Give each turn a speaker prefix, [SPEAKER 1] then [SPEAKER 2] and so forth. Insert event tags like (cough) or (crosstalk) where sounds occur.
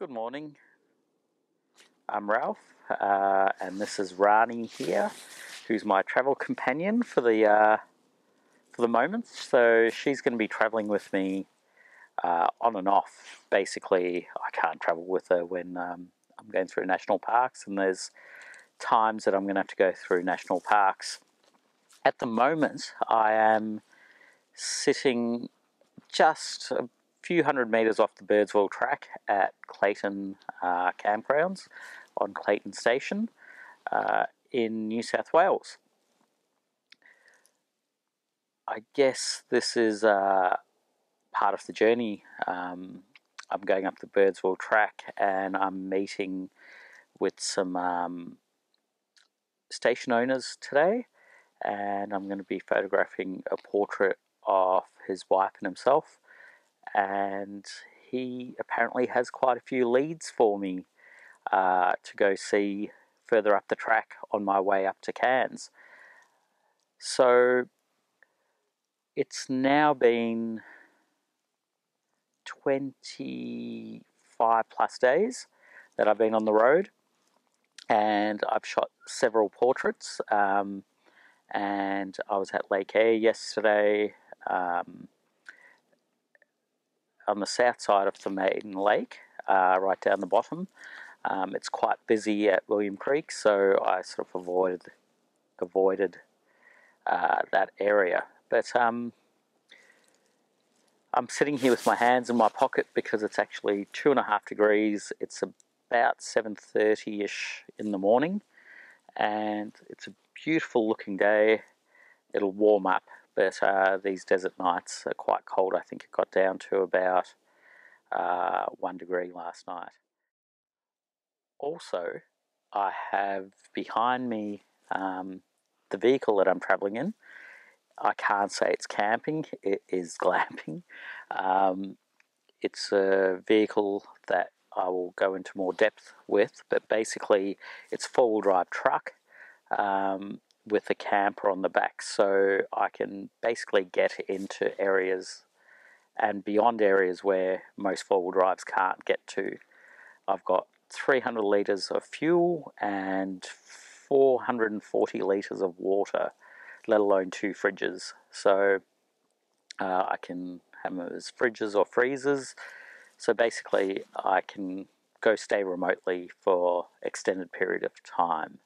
[SPEAKER 1] Good morning. I'm Ralph, uh, and this is Rani here, who's my travel companion for the uh, for the moment. So she's going to be traveling with me uh, on and off. Basically, I can't travel with her when um, I'm going through national parks, and there's times that I'm going to have to go through national parks. At the moment, I am sitting just few hundred metres off the Birdsville track at Clayton uh, Campgrounds on Clayton Station uh, in New South Wales. I guess this is uh, part of the journey. Um, I'm going up the Birdsville track and I'm meeting with some um, station owners today and I'm going to be photographing a portrait of his wife and himself and he apparently has quite a few leads for me uh, to go see further up the track on my way up to Cairns. So it's now been 25 plus days that I've been on the road and I've shot several portraits um, and I was at Lake Eyre yesterday um, on the south side of the main lake uh, right down the bottom um, it's quite busy at William Creek so I sort of avoided avoided uh, that area but um, I'm sitting here with my hands in my pocket because it's actually two and a half degrees. It's about 7.30ish in the morning and it's a beautiful looking day. It'll warm up, but uh, these desert nights are quite cold. I think it got down to about uh, one degree last night. Also, I have behind me um, the vehicle that I'm traveling in. I can't say it's camping, it is (laughs) glamping. Um, it's a vehicle that I will go into more depth with, but basically it's four-wheel drive truck um, with a camper on the back, so I can basically get into areas and beyond areas where most four-wheel drives can't get to. I've got 300 litres of fuel and 440 litres of water let alone two fridges. So uh, I can have them as fridges or freezers. So basically I can go stay remotely for extended period of time.